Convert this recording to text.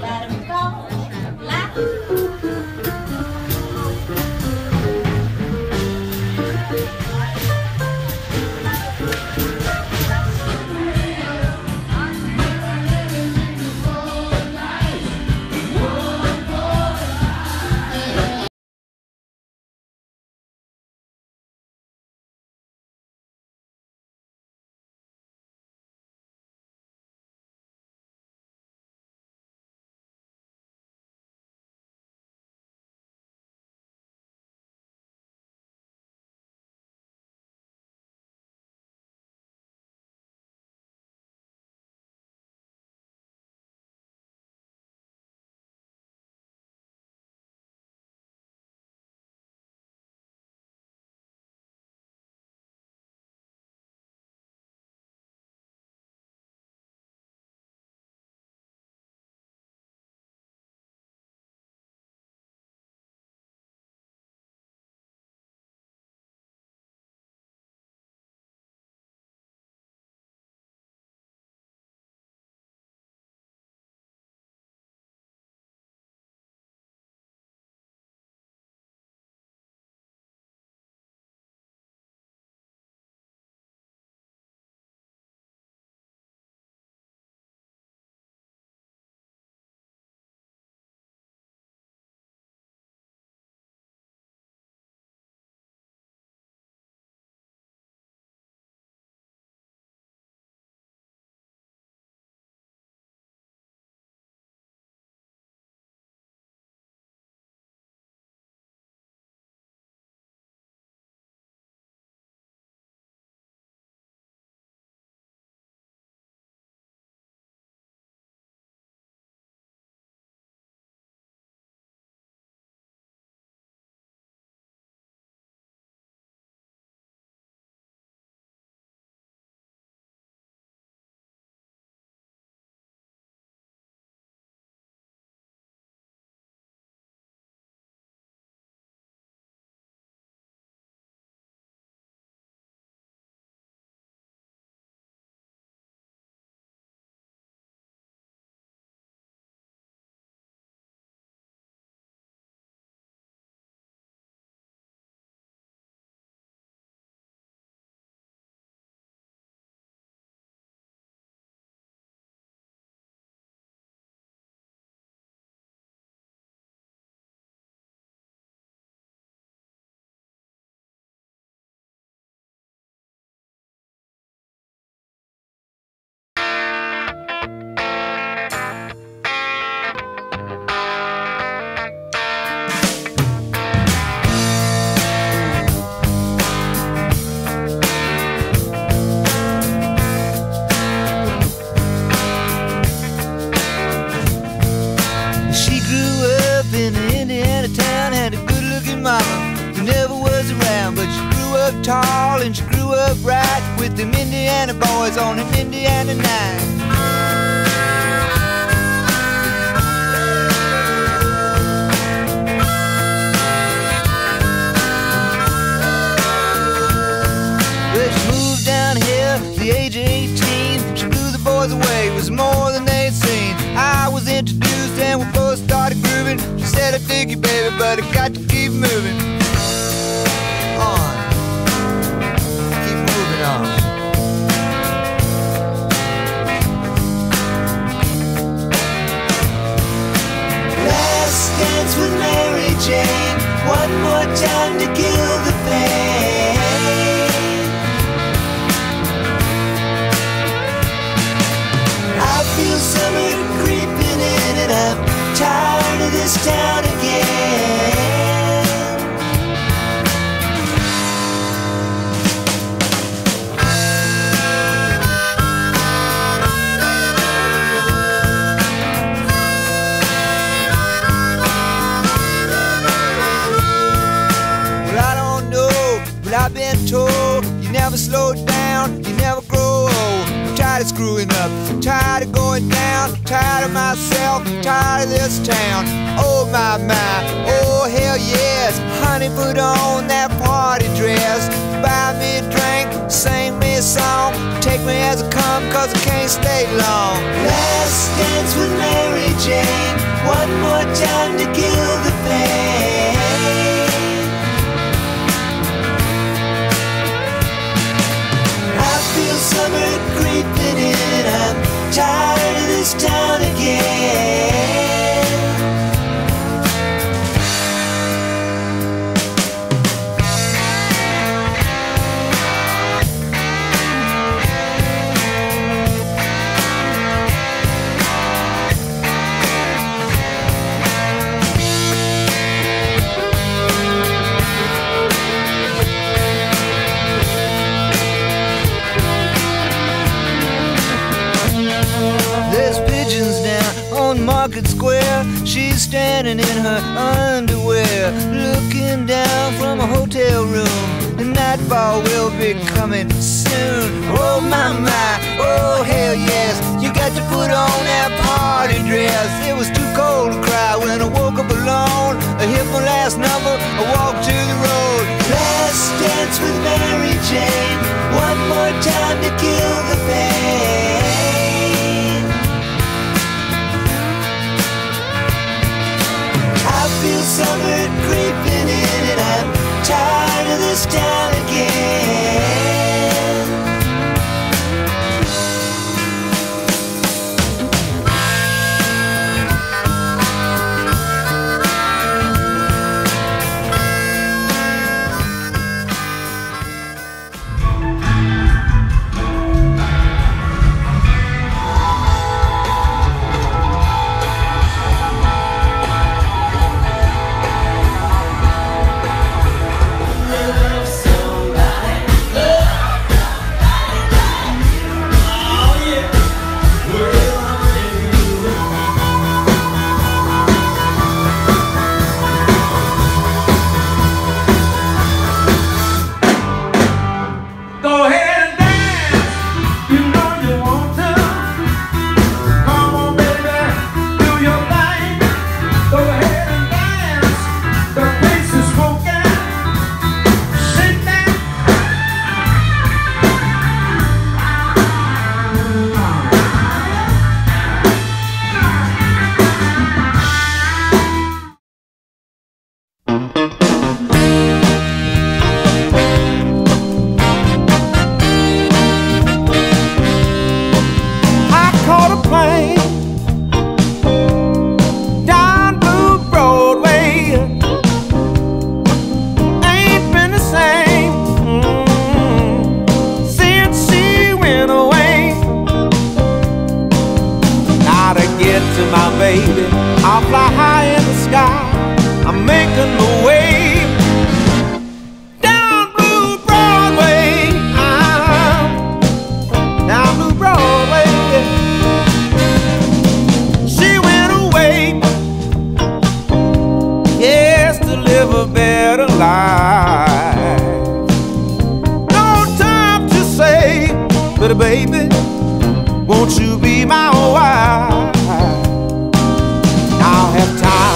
Bottom. mama who never was around, but she grew up tall and she grew up right with them Indiana boys on an Indiana night. the age of said, I dig you, baby, but I got to keep moving. This town again. Well, I don't know, but I've been told you never slow down, you tired of screwing up, tired of going down, tired of myself, tired of this town. Oh my my, oh hell yes, honey, put on that party dress. Buy me a drink, sing me a song, take me as I come, cause I can't stay long. Last dance with Mary Jane, one more time to kill the pain. Market Square. She's standing in her underwear, looking down from a hotel room. The nightfall will be coming soon. Oh my my, oh hell yes. You got to put on that summer creeping in and I'm tired of this town again. But baby, won't you be my wife? I'll have time.